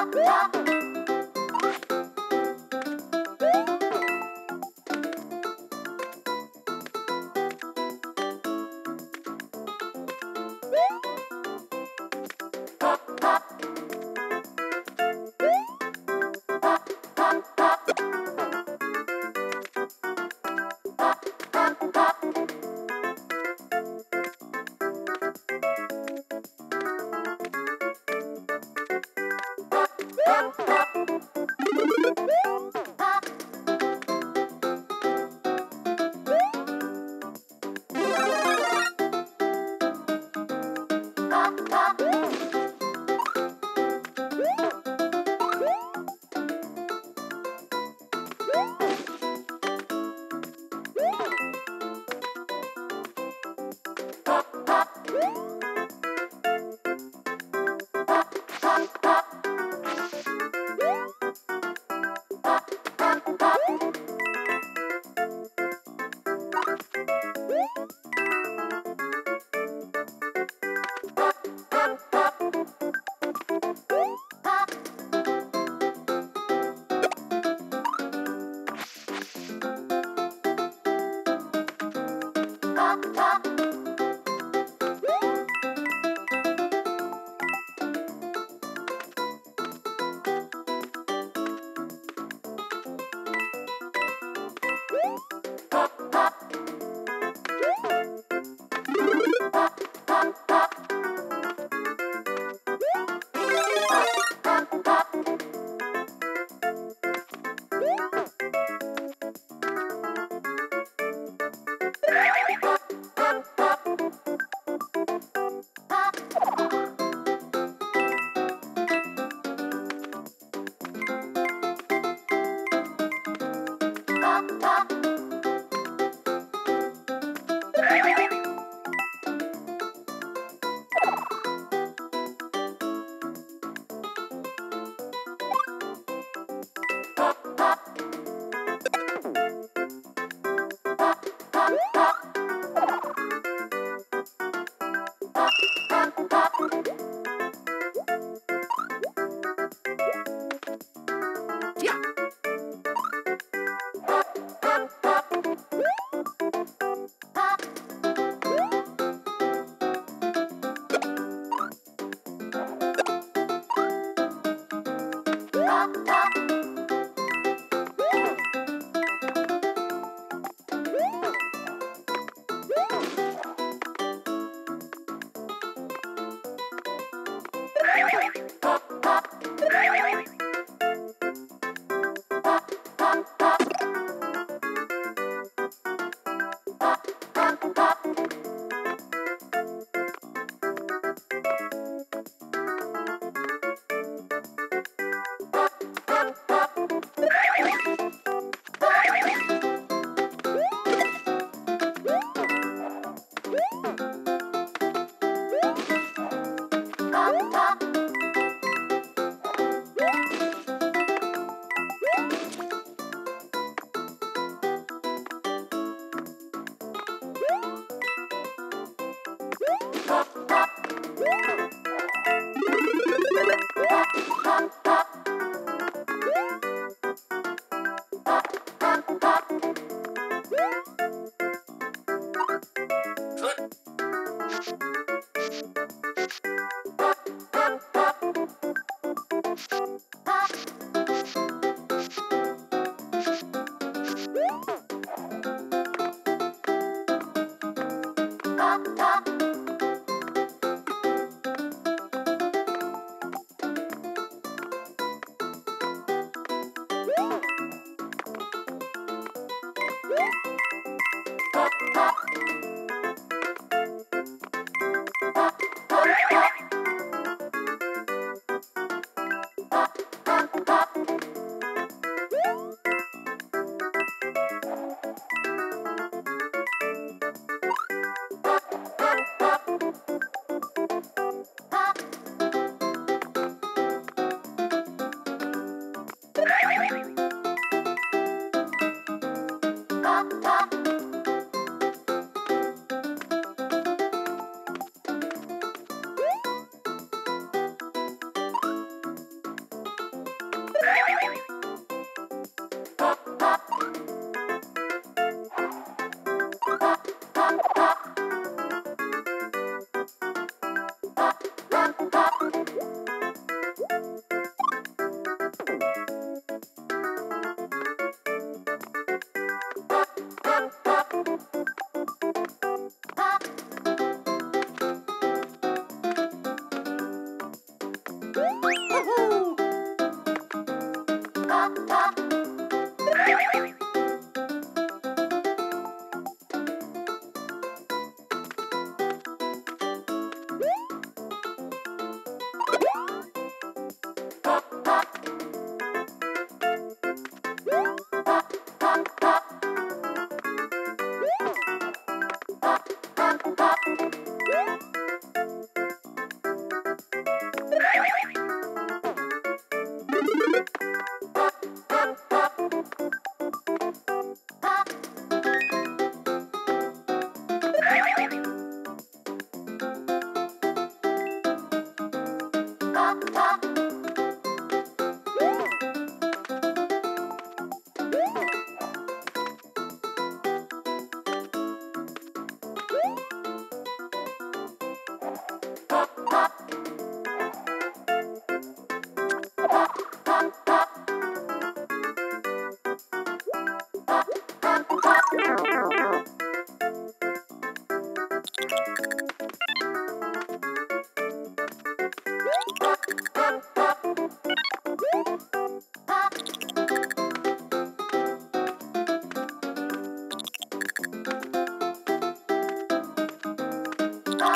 up. pop, pop. Punk Pop.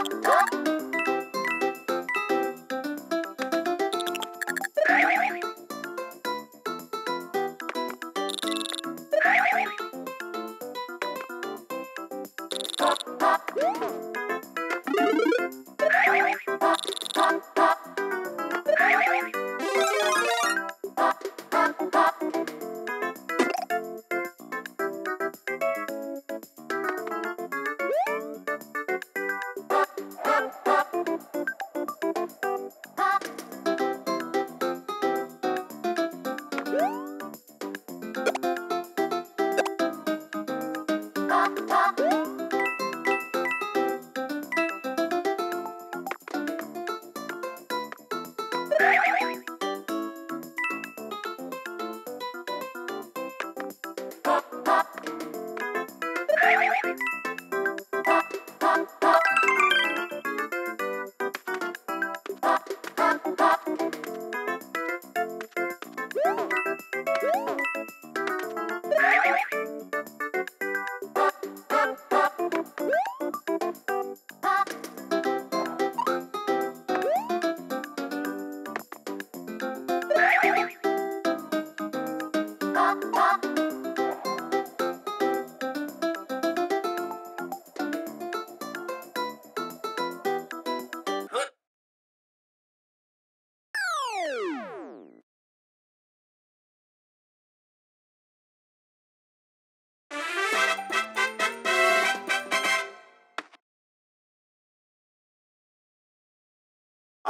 Talk, talk.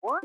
What?